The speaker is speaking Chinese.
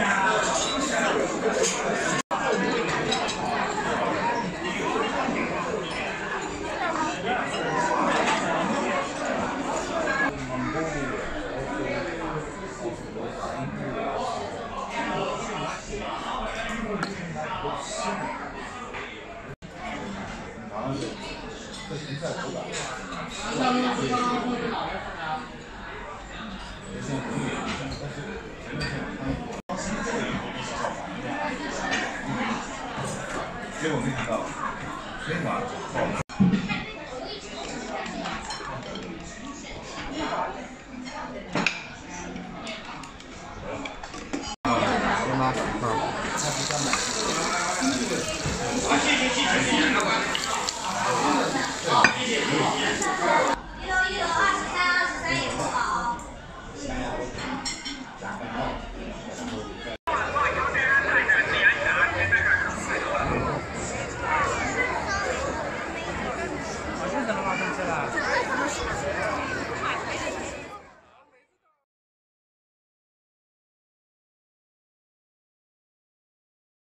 嗯，包括包括这个这个这个打印这个。结果没想到，立马爆。啊，谢谢谢谢